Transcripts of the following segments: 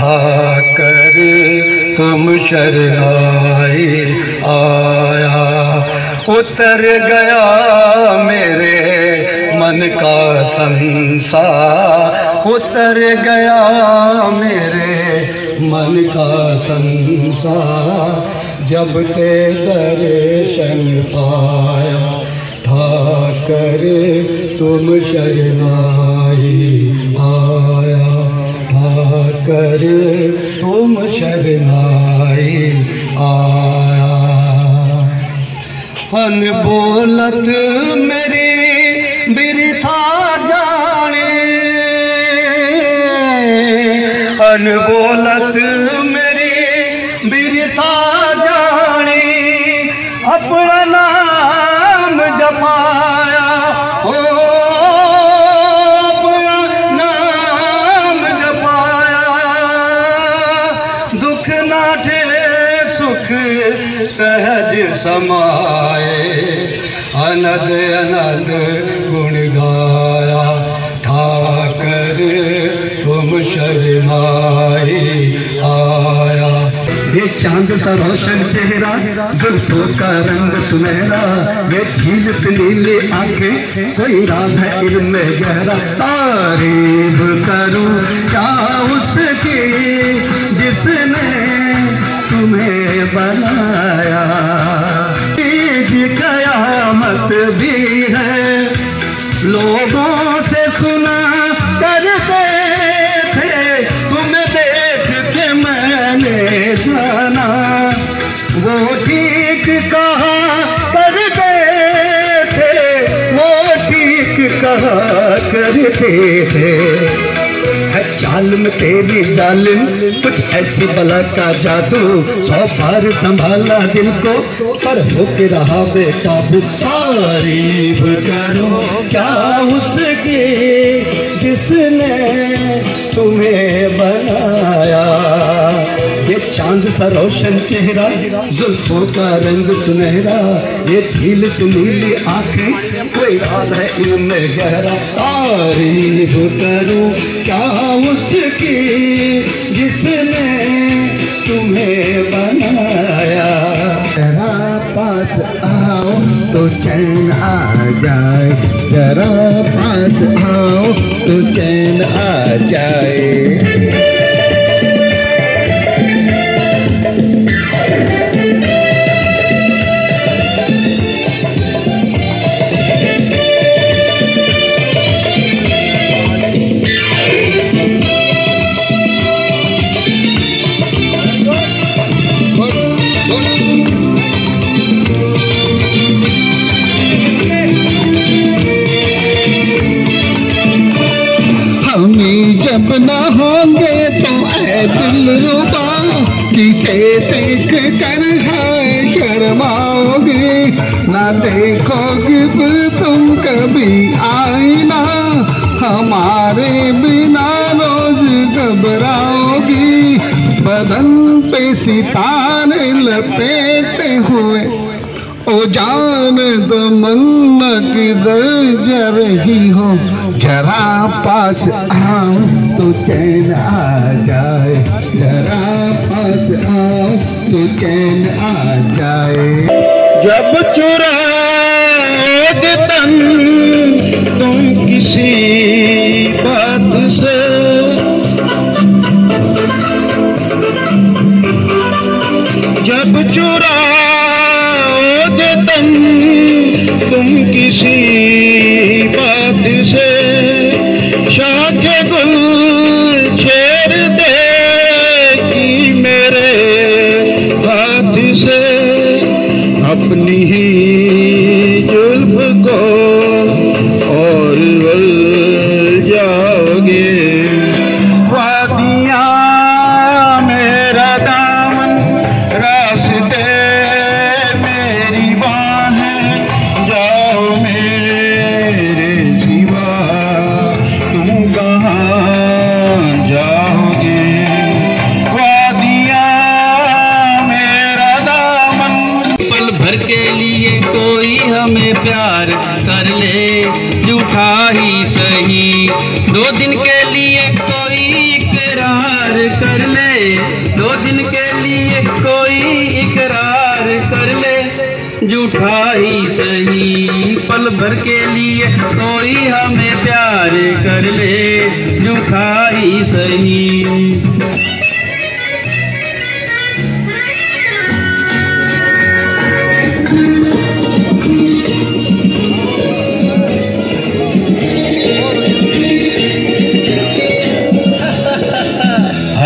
ठाकर तुम शरणाई आया। उतर गया मेरे मन का संसार उतर गया मेरे मन का संसार जब ते दर्शन पाया, ठाकर तुम शरणाई आया। ठाकर तुम शरणाई आया। अनबोलत मेरी बिरथा जाने। अनबोलत मेरी बिरथा जाने। अपना नाम जपाया समाए अनद अनद गुण गाया। ठाकर, तुम शरणाई आया। ये चाँद सा रोशन चेहरा जुल्फों का रंग सुनहरा ये झील से नीली आँखें, कोई राज है इनमें गहरा। तारीफ़ करूँ, क्या उसकी जिसने तुम्हें बनाया? बीज कयामत भी है। लोगों से सुना करते थे तुम्हें देख के मैंने जाना। वो ठीक कहा करते थे, वो ठीक कहा करते थे। है तेरी जालिम, कुछ ऐसी बला का जादू सौ बार संभाला दिल को पर होके रहा बेकाबू तारीफ़ करो। क्या उसकी जिसने तुम्हें बनाया? ये चाँद सा रोशन चेहरा, जुल्फों का रंग सुनहरा। ये झील से नीली आँखें, कोई राज है इनमें गहरा। तारीफ़ करूँ, क्या उसकी जिसने तुम्हें बनाया? पास आओ तो चैन आ जाए जरा पास आओ तो चैन जब न होंगे तो ऐ दिल रुबा। किसे देख कर है शर्माओगे? ना देखोगे फिर तुम कभी आईना। हमारे बिना रोज घबराओगी। बदन पे सितारे लपेटे हुए जान दो मन्ना किधर जा रही हो। जरा पास आओ तो चैन आ जाए। जरा पास आओ तो चैन आ जाए। जब चुराओगे तन तुम किसी बात से। जब तन तुम किसी बात इकरार कर ले। दो दिन के लिए कोई इकरार कर ले। झूठा ही सही पल भर के लिए कोई हमें प्यार कर ले। झूठा ही सही।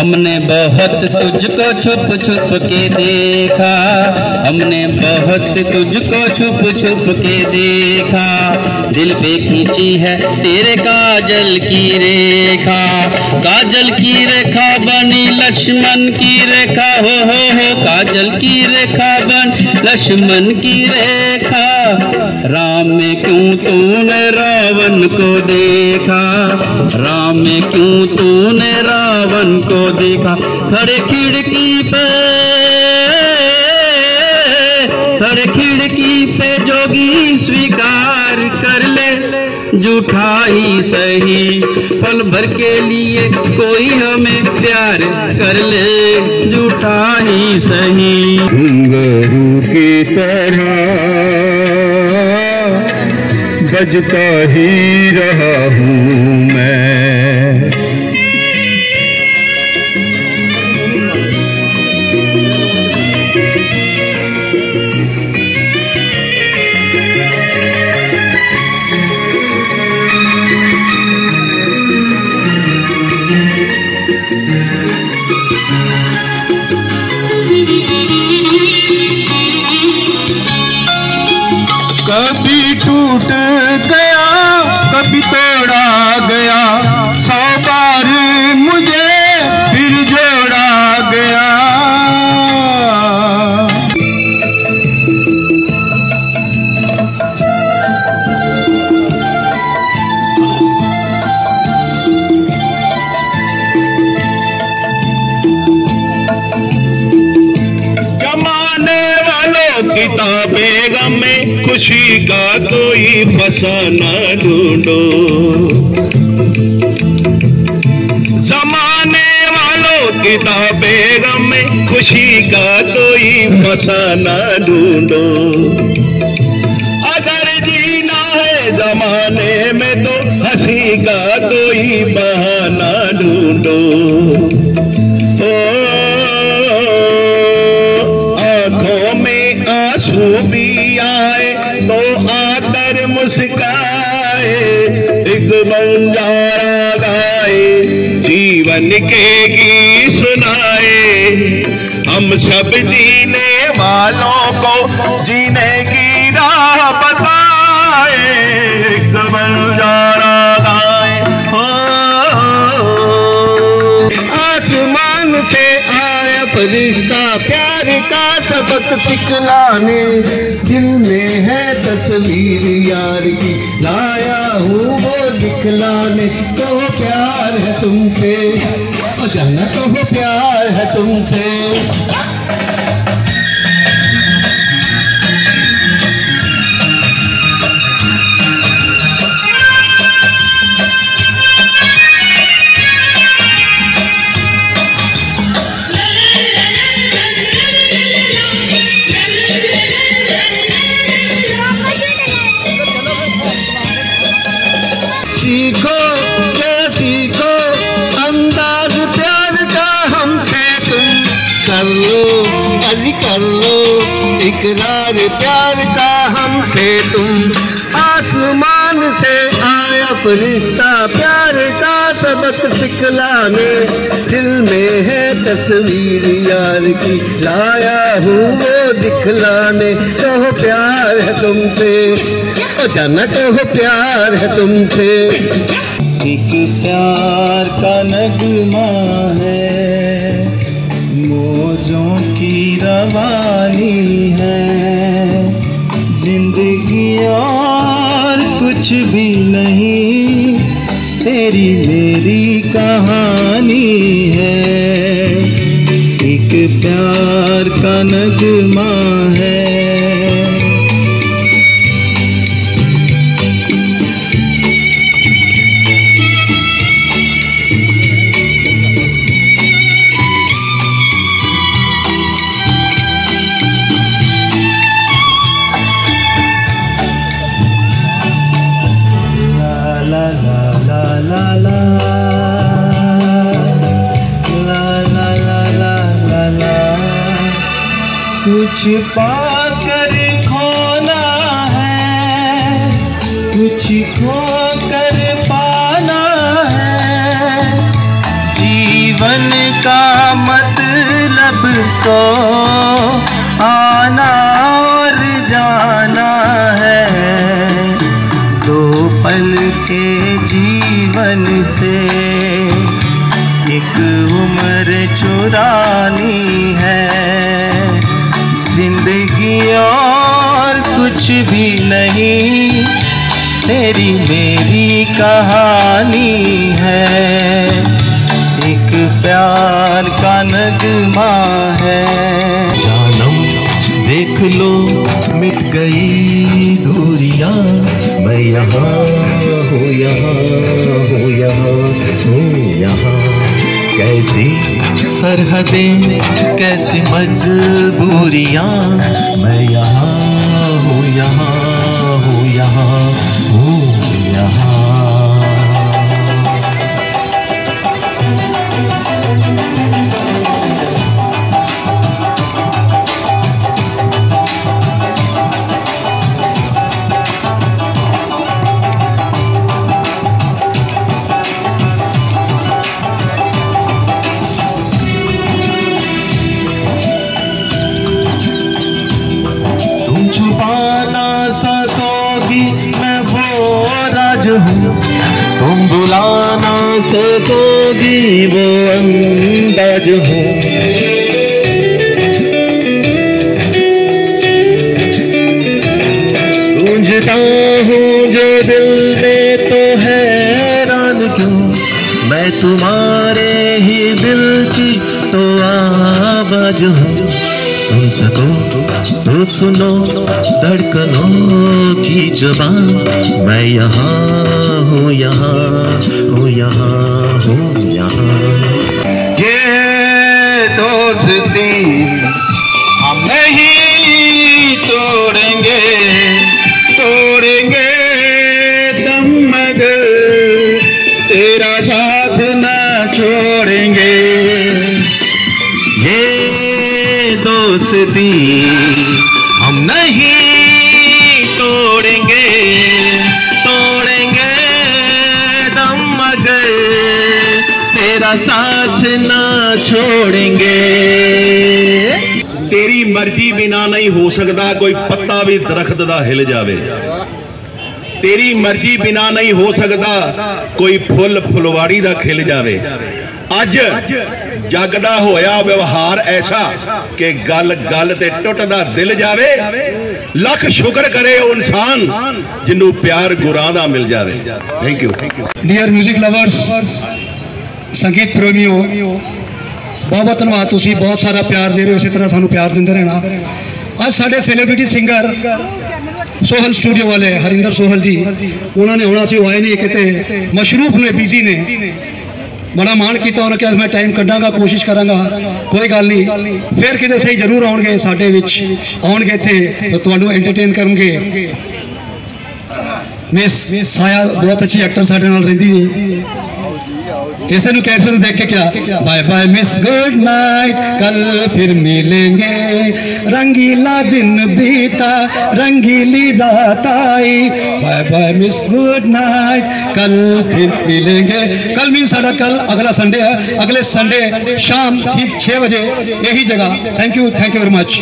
हमने बहुत तुझको छुप छुप के देखा। हमने बहुत तुझको छुप छुप के देखा। दिल पे खींची है तेरे काजल की रेखा। काजल की रेखा बनी लक्ष्मण की रेखा। हो हो हो, काजल की रेखा बन लक्ष्मण की रेखा। राम में क्यों तूने रावण को देखा? राम में क्यों तूने रावण को देखा? खड़े खिड़की पे खड़े खिड़की पे जोगी स्वीकार कर ले। झूठा ही सही पल भर के लिए कोई हमें प्यार कर ले। झूठा ही सही। घुंघरू की तरह बजता ही रहा हूँ मैं। कभी टूट गया, कभी तोड़ा गया। सौ बार मुझे फिर जोड़ा गया। जमाने वालों किताबे गम में खुशी का कोई फसाना ढूंढो। जमाने वालों किताबे गम में खुशी का कोई फसाना ढूंढो। अगर जीना है जमाने में तो हँसी का कोई बहाना ढूंढो। एक बंजारा गाए जीवन के गीत सुनाए। हम सब जीने वालों को जीने की राह बताए। बंजारा गाए हो। आसमान से आया फरिश्ता, प्यार का सबक सिखलाने। दिल में है तस्वीर यार की, लाया हूँ वो दिखलाने तो प्यार है तुमसे। जाना तो प्यार है तुमसे। प्यार का हमसे तुम आसमान से आया फरिश्ता प्यार का सबक सिखलाने, दिल में है तस्वीर यार की। लाया हूँ वो दिखलाने, कहो प्यार है तुमसे अचानक कहो प्यार है तुमसे एक प्यार का नगमा है, मोजों की रवानी है। तेरी मेरी कहानी है। एक प्यार का नगमा है। का मतलब तो आना और जाना है। दो पल के जीवन से एक उम्र चुरानी है। ज़िंदगी और कुछ भी नहीं, तेरी मेरी कहानी है। नगमा है। जानम, देख लो, मिट गई दूरिया। मैं यहाँ हूँ यहाँ हूँ यहाँ हूँ, यहाँ। कैसी सरहदें, कैसी मजबूरियाँ। मैं यहाँ हूँ यहाँ हूँ यहाँ हूँ। बुला ना सकोगी वो अंदाज हूँ। गूंजता हूँ जो दिल में तो हैरान क्यों? मैं तुम्हारे ही दिल की तो आवाज़ हूँ। सुन सको। तो सुनो धड़कनों की जबान। मैं यहाँ हूँ यहाँ हूँ यहाँ हूँ, यहाँ। ये दोस्ती हम नहीं तोड़ेंगे तोड़ेंगे दोस्ती हम नहीं तोड़ेंगे तोड़ेंगे दम मगर। तेरा साथ ना छोड़ेंगे। तेरी मर्ज़ी बिना नहीं हो सकता कोई पत्ता भी दरख्त का हिल जाए तेरी मर्ज़ी बिना नहीं हो सकता कोई फुल फुलवाड़ी का खिल जाए अज ਜੱਗ ਦਾ ਹੋਇਆ ਵਿਵਹਾਰ ਐਸਾ ਕਿ ਗੱਲ ਗੱਲ ਤੇ ਟੁੱਟਦਾ ਦਿਲ ਜਾਵੇ, ਲੱਖ ਸ਼ੁਕਰ ਕਰੇ ਉਹ ਇਨਸਾਨ ਜਿਹਨੂੰ ਪਿਆਰ ਗੁਰਾਂ ਦਾ ਮਿਲ ਜਾਵੇ। ਥੈਂਕ ਯੂ ਡੀਅਰ 뮤직 ਲਵਰਸ ਸੰਗੀਤ ਪ੍ਰੇਮੀਓ ਬਹੁਤ ਬਹੁਤ ਧੰਨਵਾਦ। ਤੁਸੀਂ ਬਹੁਤ ਸਾਰਾ ਪਿਆਰ ਦੇ ਰਹੇ ਹੋ, ਇਸੇ ਤਰ੍ਹਾਂ ਸਾਨੂੰ ਪਿਆਰ ਦਿੰਦੇ ਰਹਿਣਾ। ਅੱਜ ਸਾਡੇ ਸੈਲੀਬ੍ਰਿਟੀ ਸਿੰਗਰ ਸੋਹਲ ਸਟੂਡੀਓ ਵਾਲੇ ਹਰਿੰਦਰ ਸੋਹਲ ਜੀ, ਉਹਨਾਂ ਨੇ ਹੋਣਾ ਸੀ ਉਹ ਆਏ ਨਹੀਂ ਕਿਤੇ, ਮਸ਼ਰੂਫ ਨੇ ਬਿਜ਼ੀ ਨੇ। ਬੜਾ ਮਾਣ ਕੀਤਾ ਉਹਨਾਂ ਕਿਹਾ, ਮੈਂ ਟਾਈਮ ਕੱਢਾਂਗਾ, ਕੋਸ਼ਿਸ਼ ਕਰਾਂਗਾ। ਕੋਈ ਗੱਲ ਨਹੀਂ। ਫਿਰ ਕਿਤੇ ਸਹੀ ਜ਼ਰੂਰ ਆਉਣਗੇ ਸਾਡੇ ਵਿੱਚ। ਆਉਣਗੇ ਇੱਥੇ ਤੁਹਾਨੂੰ ਐਂਟਰਟੇਨ ਕਰਨਗੇ। ਮਿਸ ਸਾਇਆ ਬਹੁਤ ਅੱਛੀ ਐਕਟਰ ਸਾਡੇ ਨਾਲ ਰਹਿੰਦੀ ਹੈ। इसे नु कैसे नु देखे क्या? Bye bye miss good night कल फिर मिलेंगे। रंगीला दिन बीता, रंगीली रात आई। Bye bye miss good night कल फिर मिलेंगे। कल मीन साढ़ा कल, अगला संडे है। अगले संडे शाम ठीक छः बजे, यही जगह। Thank you thank you very much